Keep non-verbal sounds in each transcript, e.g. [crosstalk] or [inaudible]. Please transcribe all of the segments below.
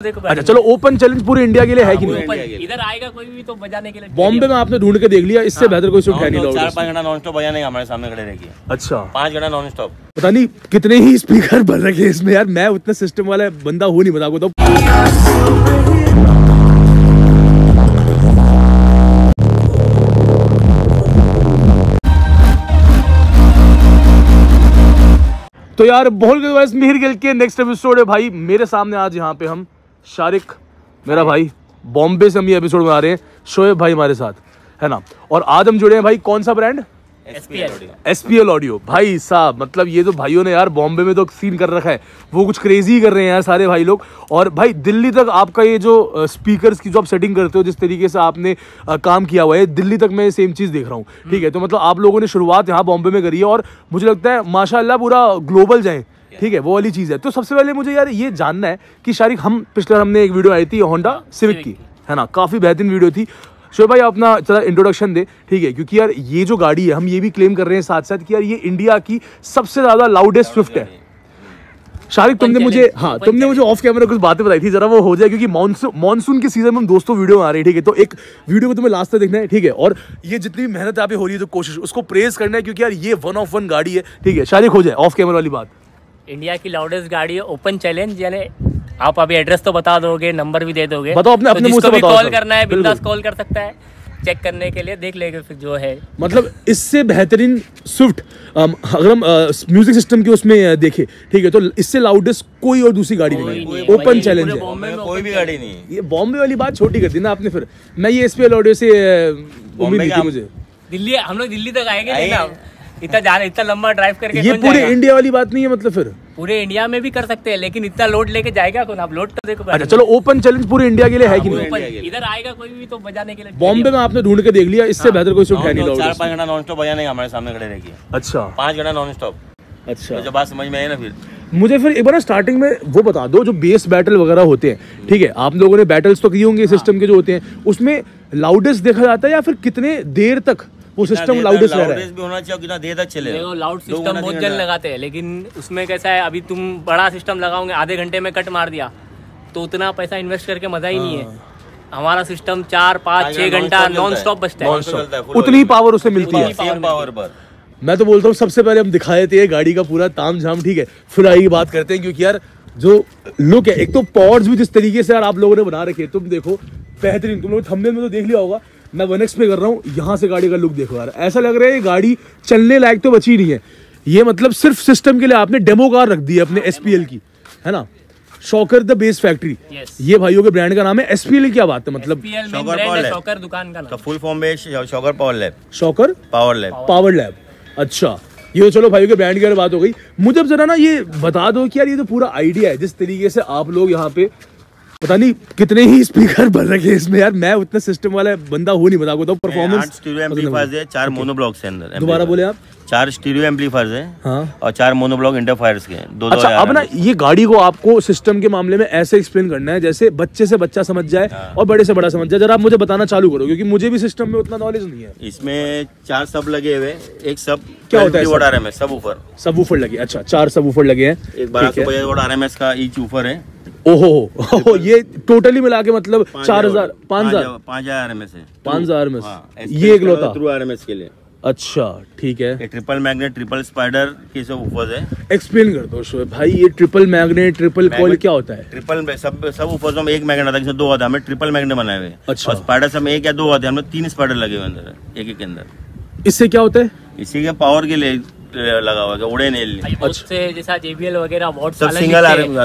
देखो अच्छा चलो ओपन चैलेंज पूरे इंडिया के लिए है कि नहीं? इधर आएगा कोई भी तो बजाने के लिए बॉम्बे में आपने ढूंढ के देख लिया इससे बेहतर कोई स्विफ्ट है नहीं चार लाउडेस्ट पाँच घंटा नॉन स्टॉप बजाने का हमारे सामने खड़े रहेगी अच्छा। पाँच घंटा नॉन स्टॉप पता नहीं कितने ही स्पीकर बन रखे हैं इसमें यार मैं उतना सिस्टम वाला बंदा हो नहीं बता को तो तो यार बोल मिहिर गिल के नेक्स्ट एपिसोड है भाई। मेरे सामने आज यहाँ पे हम शारिक मेरा भाई बॉम्बे से हम ये एपिसोड बना रहे हैं शोएब भाई हमारे साथ है ना? और आज हम जुड़े हैं भाई कौन सा brand S P L audio भाई साहब मतलब ये तो भाइयों ने यार बॉम्बे में तो सीन कर रखा है वो कुछ क्रेजी ही कर रहे हैं यार सारे भाई लोग। और भाई दिल्ली तक आपका ये जो स्पीकर्स की जो आप सेटिंग करते हो जिस तरीके से आपने काम किया हुआ है दिल्ली तक मैं सेम चीज़ देख रहा हूँ ठीक है? तो मतलब आप लोगों ने शुरुआत यहाँ बॉम्बे में करी है और मुझे लगता है माशाल्लाह पूरा ग्लोबल जाए। ठीक है वो वाली चीज़ है। तो सबसे पहले मुझे यार ये जानना है कि शारिक हम पिछले हमने एक वीडियो आई थी होंडा सिविक की है ना? काफ़ी बेहतरीन वीडियो थी। शोएब भाई अपना चला इंट्रोडक्शन दे ठीक है? क्योंकि यार ये जो गाड़ी है हम ये भी क्लेम कर रहे हैं साथ साथ कि यार ये इंडिया की सबसे ज़्यादा लाउडेस्ट स्विफ्ट है। शारिक तुमने मुझे हाँ तुमने मुझे ऑफ़ कैमरा कुछ बातें बताई थी जरा वो हो जाए क्योंकि मानसून मानसून के सीज़न में हम दोस्तों वीडियो आ रही है ठीक है? तो एक वीडियो को तुम्हें लास्ट तक देखना है ठीक है? और ये जितनी भी मेहनत यहाँ पे हो रही है तो कोशिश उसको प्रेज करना है क्योंकि यार ये वन ऑफ़ वन गाड़ी है ठीक है? शारिक हो जाए ऑफ़ कैमरा वाली बात। इंडिया की लाउडेस्ट गाड़ी है ओपन चैलेंज यानी आप अभी एड्रेस तो बता दोगे नंबर भी दे दोगे। बताओ अपने- तो अपने मुँह से कॉल करना है बिंदास कॉल कर सकता है चेक करने के लिए देख लेगा फिर जो है। मतलब इससे बेहतरीन स्विफ्ट अगर हम म्यूज़िक सिस्टम के उसमें देखें ठीक है तो इससे लाउडेस्ट कोई और दूसरी गाड़ी नहीं। ओपन चैलेंज है बॉम्बे कोई भी गाड़ी नहीं ये बॉम्बे वाली बात छोटी कर दी ना आपने फिर। मैं ये एसपीएल ऑडियो से उम्मीद थी हम- मुझे। दिल्ली हम लोग दिल्ली तक आएँगे आएँगे। ना। इतना जाना इतना लंबा ड्राइव करके ये पूरे इंडिया वाली बात नहीं है मतलब फिर? पूरे इंडिया में भी कर सकते हैं लेकिन इतना लोड लेके जाएगा कौन? आप लोड तो देखो अच्छा चलो ओपन चैलेंज पूरे इंडिया के लिए है कि नहीं? इंडिया के लिए। इधर आएगा कोई भी तो बजाने के लिए बॉम्बे में आपने ढूंढ के देख लिया इससे बेहतर कोई स्विफ्ट है नहीं चार पाँच घंटा नॉन स्टॉप बजाने हमारे सामने खड़े रहेगी अच्छा। पाँच घंटा नॉन स्टॉप अच्छा। तो जब बात समझ में आई ना फिर। मुझे फिर एक बार ना स्टार्टिंग में वो बता दो जो बेस बैटल वगैरह होते हैं ठीक है? आप लोगों ने बैटल्स तो किए होंगे सिस्टम के जो होते हैं उसमें लाउडेस्ट देखा जाता है या फिर कितने देर तक वो सिस्टम लाउडेस्ट रह रहा है। भी होना चाहिए कितना देर तक चले। देखो लाउड सिस्टम बहुत घंटा। लगाते हैं लेकिन उसमें कैसा है अभी तुम बड़ा सिस्टम लगाओगे आधे घंटे में कट मार दिया तो उतना पैसा इन्वेस्ट करके मज़ा ही नहीं है। हमारा सिस्टम चार पाँच छह घंटा नॉन स्टॉप बचता है। है, उतनी पावर उससे मिलती है। पावर पर। मैं तो बोलता हूँ सबसे पहले हम दिखा देते हैं गाड़ी का पूरा ताम झाम ठीक है? फिर आगे की बात करते हैं क्योंकि यार जो लुक है एक तो पॉड्स भी जिस तरीके से यार आप लोगों ने बना रखे हैं, तुम देखो बेहतरीन तुम लोग थंबनेल में तो देख लिया होगा मैं वन पे कर रहा हूँ यहाँ से गाड़ी का लुक देखो यार। ऐसा लग रहा है ये गाड़ी चलने लायक तो बची नहीं है। ये मतलब सिर्फ़ सिस्टम के लिए आपने डेमो कार रख दी है अपने एसपीएल की है ना? Shocker the bass factory Yes. ये भाइयों के ब्रांड का नाम है। एस पी की क्या बात है? मतलब है है। शॉकर दुकान का का नाम फुल फॉर्म में Shocker power lab Shocker power lab power lab अच्छा। ये तो चलो भाइयों के ब्रांड की अगर बात हो गई मुझे जरा ना ये बता दो कि यार ये तो पूरा आइडिया है जिस तरीके से आप लोग यहाँ पे पता नहीं कितने ही स्पीकर भर रखे हैं इसमें यार। मैं उतना सिस्टम वाला बंदा हो नहीं बता को तो परफॉर्मेंस स्टीरियो एम्पलीफायर्स है चार है अंदर दोबारा बोले आप। चार स्टीरियो एम्पलीफायर्स है हाँ। और चार मोनो ब्लॉक इंटरफायर्स के हैं। दो दो अच्छा अब ना ये गाड़ी को आपको सिस्टम के मामले में ऐसे एक्सप्लेन करना है जैसे बच्चे से बच्चा समझ जाए और बड़े से बड़ा समझ जाए। जरा आप मुझे बताना चालू करो क्योंकि मुझे भी सिस्टम में उतना नॉलेज नहीं है। इसमें चार सब लगे हुए एक सब क्या होता है सब? है सब ऊपर लगे अच्छा चार सब ऊफर लगे हैं। एक बारह ठीक सौ है। पचास वोट आर का ईच ऊपर है। ओहो हो ये टोटली मिला के मतलब चार हज़ार पाँच हज़ार? पाँच हज़ार आर से। पाँच हज़ार में हाँ, से। ये एक लोता? थ्रू आर एम एस के लिए। अच्छा ठीक है। ट्रिपल मैग्नेट ट्रिपल स्पाइडर की सब ऊपर है एक्सप्लेन कर दो शोएब भाई ये ट्रिपल मैग्नेट ट्रिपल कॉल क्या होता है? ट्रिपल सब सब ऊपर में एक मैग्नेट आता है दो आता है हमने ट्रिपल मैग्नेट बनाए हुए अच्छा। स्पाइडर सब एक या दो आते हैं हमने तीन स्पाइडर लगे हुए अंदर एक एक के अंदर। इससे क्या होता है? इसी के पावर के लिए लगा हुआ है उड़े नहीं उससे से जैसा जेबीएल वगैरह वॉट सब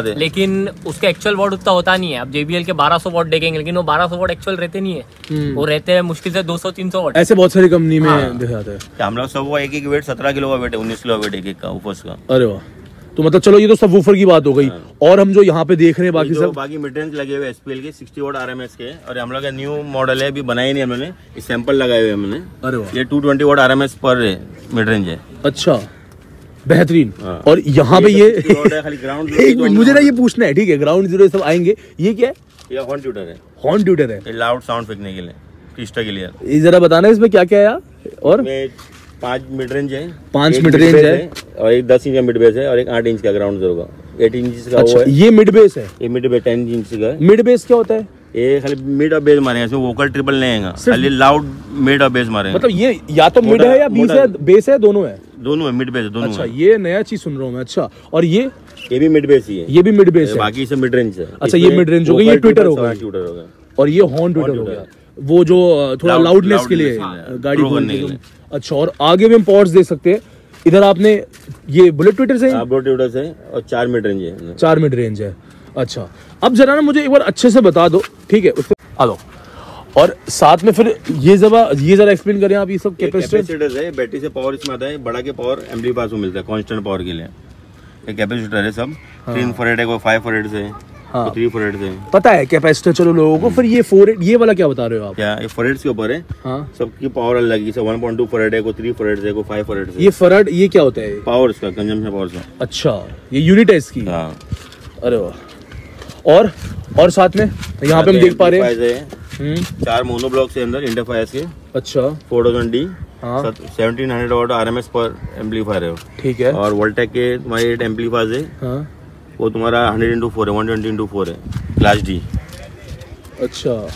दे। लेकिन उसका एक्चुअल वॉट उतना होता नहीं है। अब जेबीएल के 1200 वॉट देखेंगे लेकिन वो 1200 वॉट एक्चुअल रहते नहीं है। वो रहते हैं मुश्किल से 200 300 वॉट ऐसे बहुत सारी कंपनी में हाँ। देखा जाता है। कि हम लोग सब वो एक एक वेट सत्रह किलो का वेट है उन्नीस किलो का वेट एक एक का ऊपर का अरे वाह। तो मतलब चलो ये तो सब वूफर की बात हो गई। और हम जो यहाँ पे देख रहे हैं बाकी सब बाकी मिड रेंज लगे हुए एसपीएल के 60 वोट आरएमएस के और हम लोग का न्यू मॉडल है अभी बनाए नहीं हमने। सैंपल लगाए हुए हमने। अरे वाह। ये 220 वोट आरएमएस पर मिड रेंज है। अच्छा बेहतरीन। हाँ। और यहाँ पे ये 60 watt है, खाली ग्राउंड [laughs] एक मिनट मुझे ना ये पूछना है ठीक है ग्राउंड ज़ीरो सब आएँगे। ये क्या है? ये हॉर्न ट्यूटर है। हॉर्न ट्यूटर है। लाउड साउंड फेंकने के लिए क्लियर ये जरा बताना इसमें क्या क्या है यार? और? पाँच मिड रेंज है। पाँच एक mid है। और एक दस इंच का मिड बेस है और एक आठ इंच का ग्राउंड ज़ीरो का। एट इंच का अच्छा है। ये मिड बेस है? ये मिड बेस टेन इंच का मिड बेस क्या होता है? ये खाली मिड और बेस मारेंगे इसमें वोकल ट्रिपल नहीं आएगा। खाली लाउड मिड और बेस मारेंगे। मतलब ये या तो मिड है या बीस है बेस है दोनों है? दोनों है मिड बेस दोनों अच्छा ये नया चीज़ सुन रहा हूँ मैं अच्छा। और ये? ये भी मिड बेस ही है। ये भी मिड बेस है। बाकी से मिड रेंज है। अच्छा, ये इसमें mid-range हो गया, ये हो गया। सवा ट्विटर हो गया और ये हॉर्न ट्विटर हो गया वो जो थोड़ा लाउडनेस के लिए के लिए, गाड़ी के लिए। अच्छा और आगे भी हम पॉड्स दे सकते हैं। इधर आपने ये बुलेट ट्विटर से ही? आप ट्विटर से और चार मिड रेंज है। चार मिड रेंज है। अच्छा अब जरा ना मुझे एक बार अच्छे से बता दो ठीक है? उससे आ दो और साथ में फिर ये जरा ये जरा एक्सप्लेन करें आप ये सब कैपेसिटर कैपेसिटर है बैटरी से पावर इसमें आता है बड़ा के पावर एम्पलीफायर को मिलता है कांस्टेंट पावर के लिए। ये कैपेसिटर है सब। थ्री इंफ्रारेड है कोई फाइव फॉरेड से। हाँ। थ्री से पता है कैपेसिटर चलो लोगों को फिर ये फोर एट ये वाला क्या बता रहे हो आप? क्या ये फॉरेड के ऊपर है? हाँ। सबकी पावर अलग है वन पॉइंट टू फॉरेड है कोई थ्री फॉरेड से कोई फाइव फॉरेड से ये फरड ये क्या होता है? पावर इसका कंजम्पशन पावर का अच्छा ये यूनिट है इसकी? हाँ। अरे वाह। और और साथ में यहाँ पे हम देख पा रहे हैं। हैं हम्म, चार मोनो ब्लॉक से अंदर इंटरफाइस के। अच्छा। फोर थाउज़ेंड डी हाँ। Seventeen hundred watt R M S पर एम्पलीफायर है ठीक है। और वोल्टेक के तुम्हारे एम्पलीफायर है। हाँ। वो तुम्हारा हंड्रेड इंटू फोर है वन ट्वेंटी इंटू फोर है क्लास डी अच्छा।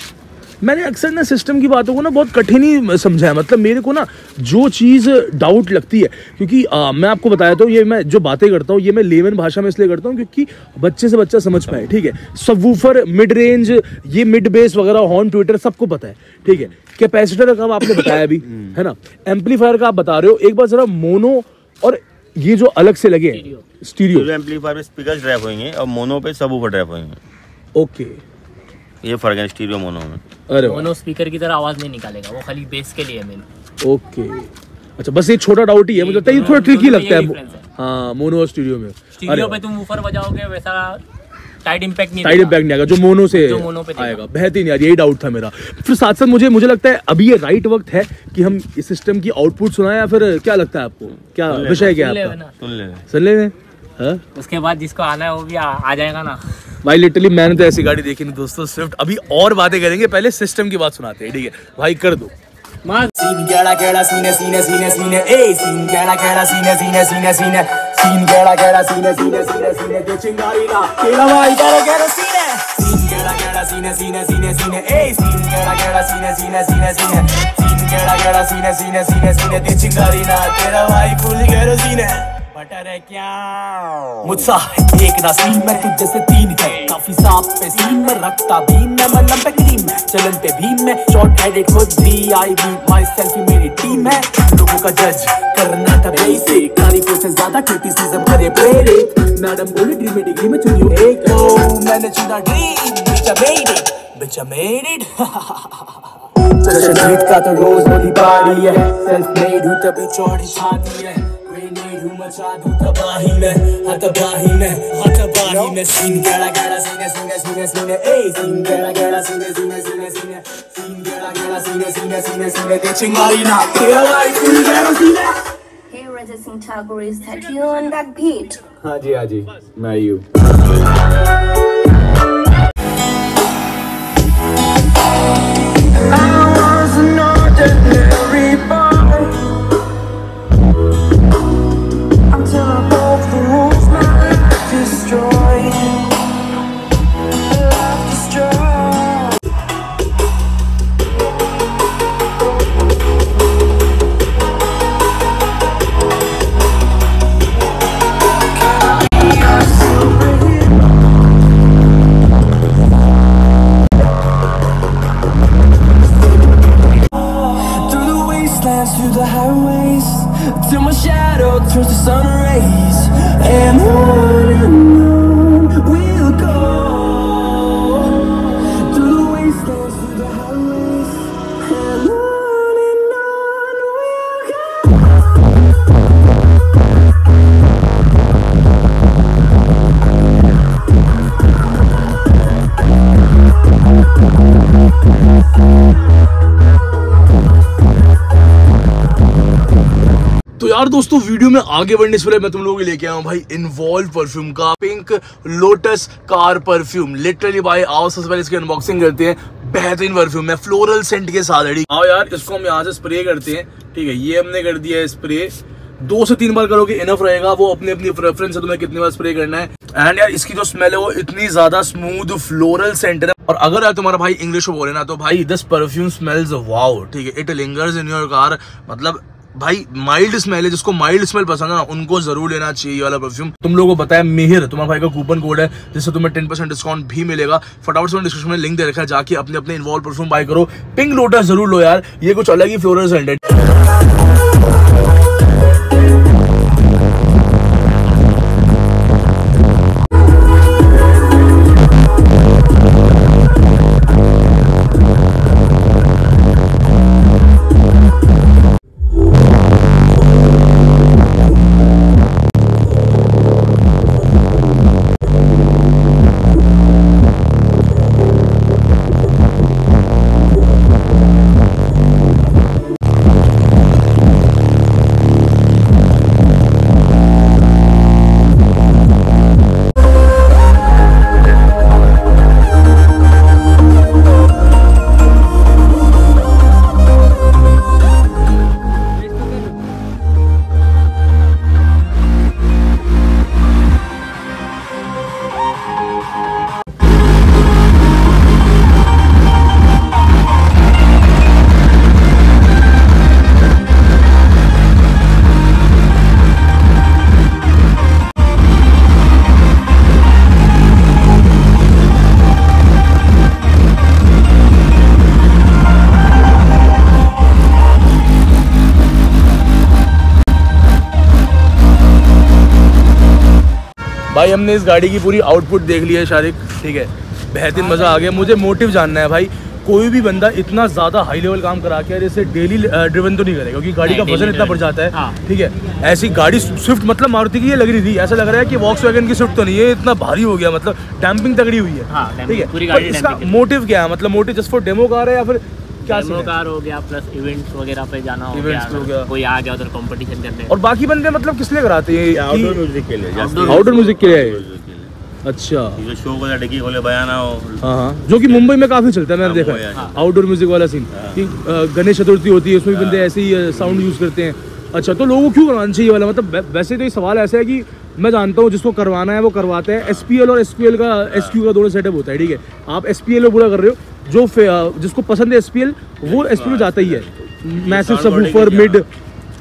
मैंने अक्सर ना सिस्टम की बातों को ना बहुत कठिन ही समझा है। मतलब मेरे को ना जो चीज़ डाउट लगती है क्योंकि आ, मैं आपको बताया तो ये मैं जो बातें करता हूँ ये मैं लेवन भाषा में इसलिए करता हूँ क्योंकि बच्चे से बच्चा समझ पाए ठीक है? सबवूफर मिड रेंज ये मिड बेस वगैरह हॉर्न ट्विटर सबको पता है ठीक है? कैपेसिटर का आपने बताया अभी [laughs] है ना? एम्पलीफायर का आप बता रहे हो। एक बार जरा मोनो और ये जो अलग से लगे स्टीरियो जो एम्पलीफायर में स्पीकर ड्राइव होंगे और मोनो पे सब ऊपर ड्राइव होंगे। ओके ये फ़र्क है स्टीरियो मोनो में। अरे मोनो स्पीकर की तरह आवाज़ नहीं निकालेगा वो खाली बेस के लिए मेन। ओके अच्छा बस ये छोटा डाउट ही है मुझे लगता है ये थोड़ा ट्रिकी लगता है हाँ। मोनो और स्टूडियो में। स्टीरियो पे तुम ऊपर बजाओगे वैसा टाइट इम्पैक्ट नहीं साइड इम्पैक्ट नहीं आएगा जो मोनो से जो मोनो पे। आएगा। बेहतरीन यार यही डाउट था मेरा। फिर साथ साथ मुझे मुझे लगता है अभी ये राइट वक्त है कि हम इस सिस्टम की आउटपुट सुनाएँ या फिर क्या लगता है आपको? क्या विषय क्या सुन ले आपका? सुन ले सुन? हाँ? उसके बाद जिसको आना है वो भी आ, आ जाएगा ना। भाई लिटरली मैंने तो ऐसी गाड़ी देखी नहीं दोस्तों स्विफ्ट अभी और बातें करेंगे पहले सिस्टम की बात सुनाते हैं ठीक है? भाई कर दो। माँ Scene gela gela scene scene scene scene Ey scene gela gela scene scene scene scene Scene gela gela scene scene scene scene De chingarina Tira vai gela gela scene Scene gela gela scene scene scene scene Ey scene gela gela scene scene scene scene Scene gela gela scene scene scene scene De chingarina Tira vai full kerosene butter है क्या? मुझसा एक ना scene में तुझ जैसे तीन है। काफ़ी साफ़ पे सीन में रखता भीम में मलम पे क्रीम में चलन पे भीम में शॉर्ट हेडेड खुद D I B my selfie मेरी टीम है। लोगों का जज करना था बेसिक तारीफों से ज़्यादा क्रिटिसिज्म करे प्रेरित मैडम बोली ड्रीम में डिग्री में चुनियो एक। ओ मैंने चुना dream bitch I made it bitch I made it जीत का तो रोज होली पारी है। सेल्फ मेड हूँ तभी चौड़ी छाती है। हूँ मचा दूँ तबाही में हाँ तबाही में हाँ तबाही में सीन गेड़ा गेड़ा सीने सीने सीने सीने ए सीन गेड़ा गेड़ा सीने सीने सीने सीने सीन गेड़ा गेड़ा सीने सीने सीने सीने दे चिंगारी ना तेरा फुल गेड़ा सीने Hey, Raja Singh Thakur, is that you on that beat? हाँ जी हाँ जी मैं यू यार दोस्तों वीडियो में आगे बढ़ने से पहले मैं तुम लोगों के लेके आया हूँ भाई इन्वॉल्व परफ्यूम का pink lotus car perfume literally भाई, आओ सबसे पहले इसकी अनबॉक्सिंग करते हैं। बेहतरीन परफ्यूम है फ्लोरल सेंट के साथ रेडी आओ यार, इसको हम यहाँ से स्प्रे करते हैं। ठीक है, ये हमने कर दिया है स्प्रे दो से तीन बार करोगे इनफ रहेगा। वो अपनी अपनी प्रेफरेंस है, तुम्हें कितनी बार स्प्रे करना है। एंड यार, इसकी जो स्मेल है, वो इतनी ज़्यादा स्मूथ फ्लोरल सेंट है। और अगर यार तुम्हारा भाई इंग्लिश में बोले ना तो भाई दिस परफ्यूम स्मेल्स वाओ ठीक है it lingers in your car मतलब भाई माइल्ड स्मेल है, जिसको माइल्ड स्मेल पसंद है ना, उनको ज़रूर लेना चाहिए ये वाला परफ्यूम तुम लोगों को बताया मिहिर, तुम्हारे भाई का कूपन कोड है, जिससे तुम्हें टेन परसेंट डिस्काउंट भी मिलेगा। फटाफट से डिस्क्रिप्शन में लिंक दे रखा है, जाके अपने अपने इन्वॉल्व परफ्यूम बाय करो। पिंक लोटस ज़रूर लो यार, ये कुछ अलग ही फ्लोर सेंट भाई हमने इस गाड़ी की पूरी आउटपुट देख ली है शारिक ठीक है? बेहतरीन मज़ा आ गया। मुझे मोटिव जानना है भाई कोई भी बंदा इतना ज़्यादा हाई लेवल काम करा के यार इसे डेली ड्रिवन तो नहीं करेगा क्योंकि गाड़ी का वज़न इतना बढ़ जाता है हाँ। ठीक है? ऐसी गाड़ी स्विफ्ट मतलब मारुति की ये लग रही थी ऐसा लग रहा है कि वॉक्स वैगन की स्विफ्ट तो नहीं है इतना भारी हो गया मतलब डैम्पिंग तगड़ी हुई है हाँ, ठीक है? पूरी गाड़ी इसका मोटिव क्या है? मतलब motive just for demo car है या फिर क्या डेमो scene है? कार हो गया प्लस इवेंट्स वगैरह पे जाना हो गया हो गया। कोई आ गया उधर कंपटीशन करने। और बाकी बंदे मतलब किस लिए कराते हैं आउटडोर म्यूज़िक के लिए आउटडोर म्यूज़िक के लिए? है? म्यूज़िक के लिए। अच्छा। जो शो को डिग्गी खोले बयाना हो हाँ हाँ। जो कि मुंबई में काफ़ी चलता है मैंने हाँ, देखा है, है हाँ। आउटडोर म्यूज़िक वाला सीन कि गणेश चतुर्थी होती है उसमें भी बंदे ऐसे ही साउंड यूज़ करते हैं। अच्छा तो लोगों को क्यों करवाना चाहिए वाला? मतलब वैसे तो ये सवाल ऐसा है कि मैं जानता हूँ जिसको करवाना है वो करवाते हैं। एसपीएल और एसपीएल का एसक्यू का दोनों सेटअप होता है ठीक है? आप एस में पूरा कर रहे हो जो जिसको पसंद है एसपीएल वो एस में जाता ही है। मैसिव sound सब ऊपर मिड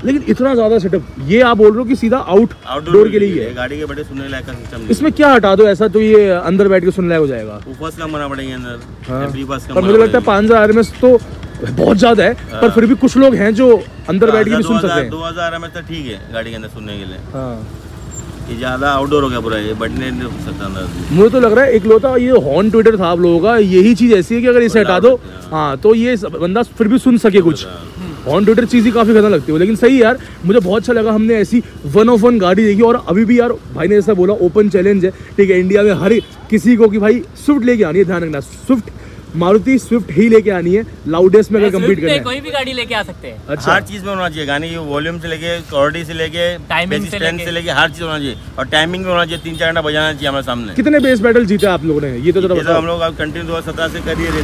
लेकिन इतना ज़्यादा सेटअप ये आप बोल रहे हो कि सीधा आउट आउटडोर डोर के लिए है गाड़ी के बड़े सुनने लायक का सिस्टम इसमें क्या हटा दो ऐसा तो ये अंदर बैठ के सुनने लायक हो जाएगा। ऊपर का मना पड़ेंगे अंदर। हाँ। पर मुझे लगता है पाँच हज़ार एम तो बहुत ज़्यादा है पर फिर भी कुछ लोग हैं जो अंदर बैठ के भी सुन सकते हैं। दो हज़ार एम तो ठीक है गाड़ी के अंदर सुनने के लिए। हाँ। ये ज़्यादा आउटडोर हो गया पूरा ये बैठने नहीं हो सकता अंदर मुझे तो लग रहा है एक लोता ये हॉर्न ट्विटर था आप लोगों का यही चीज़ ऐसी है कि अगर इसे हटा दो हाँ। तो ये बंदा फिर भी सुन सके कुछ। हॉर्न ट्विटर चीज़ ही काफ़ी खतरनाक लगती है लेकिन सही यार मुझे बहुत अच्छा लगा हमने ऐसी वन ऑफ़ वन गाड़ी देखी और अभी भी यार भाई ने ऐसा बोला ओपन चैलेंज है ठीक है इंडिया में हर किसी को कि भाई स्विफ्ट लेके आनी है ध्यान रखना स्विफ्ट मारुति स्विफ्ट ही लेके आनी है लाउडेस्ट में अगर कम्पीट करना कोई भी गाड़ी लेके आ सकते हैं। अच्छा। हर चीज़ में होना चाहिए गाने की वॉल्यूम से लेके क्वालिटी से लेके Timing basic से लेके। हर चीज़ होना चाहिए। और टाइमिंग भी होना चाहिए तीन चार घंटा बजाना चाहिए हमारे सामने। कितने बेस बैटल जीते आप लोगों ने? ये तो जरा तो हम लोग अब कंटिन्यू दो सत्रह से करिए रहे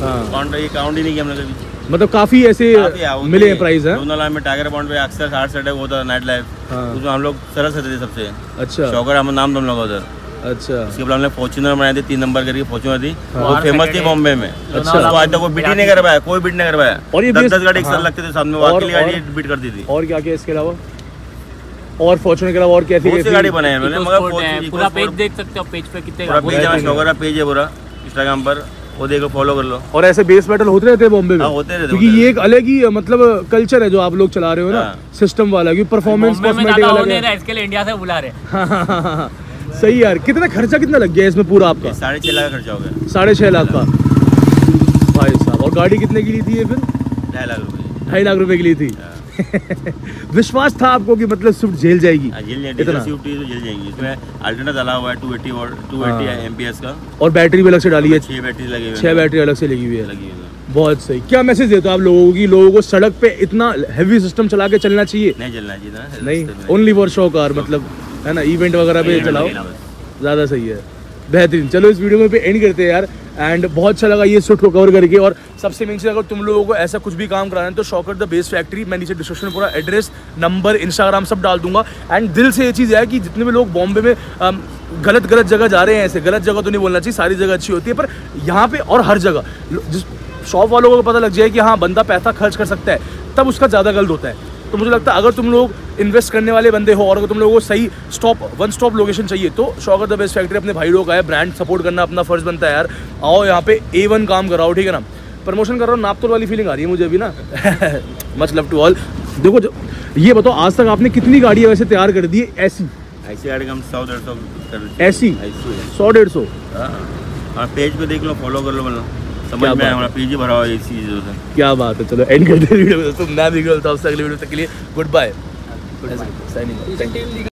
हाँ। काउंट ये काउंट ही नहीं किया हमने कभी। मतलब काफ़ी ऐसे काफ़ी मिले तो हैं प्राइस है? दोनों में टाइगर पॉइंट पे अक्सर हार्ट सेट है वो था नाइट लाइफ हाँ। उसमें हम लोग सरस थे सबसे। अच्छा। शौकर हम नाम दोनों लोग उधर अच्छा उसके बाद हमने फॉर्चुनर बनाई थी तीन नंबर करके फॉर्चुनर थी वो और फ़ेमस थी बॉम्बे में अच्छा। उसको आज तक कोई बीट ही नहीं कर पाया कोई बीट नहीं कर पाया और ये दस दस गाड़ी एक साथ हाँ। लगते थे सामने वो अकेली गाड़ी बीट करती थी और क्या क्या इसके अलावा और फॉर्चूनर के अलावा और सी कैसी गाड़ी बनाई मैंने मगर है, पूरा पेज देख सकते हो पेज पे कितने पूरा पेज है. शौकर का पेज है पूरा इंस्टाग्राम पर वो देखो फॉलो कर लो और ऐसे बेस बैटल होते रहते हैं बॉम्बे में हाँ, होते रहते, क्योंकि ये एक अलग ही मतलब कल्चर है जो आप लोग चला रहे हो ना हाँ। सिस्टम वाला क्योंकि परफॉर्मेंस में हो है है, इसके लिए इंडिया से बुला रहे हैं। हाँ, हाँ, हाँ, हाँ। सही यार कितना खर्चा कितना लग गया इसमें पूरा आपका? साढ़े छह लाख खर्चा हो गया। साढ़े छह लाख का? भाई साहब और गाड़ी कितने की ली थी ये फिर? ढाई लाख रुपए ढाई लाख रुपए की ली थी। [laughs] विश्वास था आपको कि मतलब स्विफ्ट झेल जाएगी? हाँ, इतना? सीयूटी तो झेल जाएँगी। इसमें अल्टरनेट डाला हुआ है टू एट्टी टू हाँ। एट्टी एमपीएस का। और बैटरी भी अलग से डाली है। छह बैटरी लगी हुई छह बैटरी अलग से लगी हुई है। लगी हुई है। बहुत सही। क्या मैसेज देते हो आप लोगों को? कि लोगों को सड़क पे इतना हैवी सिस्टम चला के चलना चाहिए? नहीं चलना चाहिए नहीं ओनली फॉर शो कार मतलब। है ना? इवेंट वगैरह पे चलाओ। ज़्यादा सही है। बेहतरीन। चलो इस वीडियो में पे एंड करते हैं यार। एंड बहुत अच्छा लगा ये सूट को कवर करके। और सबसे मेन चीज़ अगर तुम लोगों को ऐसा कुछ भी काम कराना है तो शॉकर द बेस फैक्ट्री मैं नीचे डिस्क्रिप्शन में पूरा एड्रेस नंबर इंस्टाग्राम सब डाल दूँगा। एंड दिल से ये चीज़ है कि जितने भी लोग बॉम्बे में अम, गलत गलत जगह जा रहे हैं ऐसे गलत जगह तो नहीं बोलना चाहिए सारी जगह अच्छी होती है पर यहाँ पे और हर जगह जिस शॉप वालों को पता लग जाए कि हाँ बंदा पैसा खर्च कर सकता है तब उसका ज़्यादा गलत होता है। तो मुझे लगता है अगर तुम लोग इन्वेस्ट करने वाले बंदे हो और अगर तुम लोगों को सही स्टॉप वन स्टॉप लोकेशन चाहिए तो शॉकर द बेस्ट फैक्ट्री अपने भाई लोग का है ब्रांड सपोर्ट करना अपना फ़र्ज़ बनता है यार। आओ यहाँ पे ए वन काम कराओ ठीक है ना? प्रमोशन कर रहा हूँ नापतोल वाली फीलिंग आ रही है मुझे अभी ना। मच लव टू ऑल देखो जो ये बताओ आज तक आपने कितनी गाड़ियाँ वैसे तैयार कर दी है? ऐसी। ऐसी गाड़ी हम सौ डेढ़ सौ ऐसी। सौ डेढ़ सौ। हाँ। पेज पे देख लो फॉलो कर लो मतलब। समझ क्या में बात हमारा पेज भरा हुआ है इसी चीज़ों से क्या बात है चलो एंड करते हैं वीडियो दोस्तों मैं भी गलता हूँ अगले वीडियो तक के लिए good bye signing thank you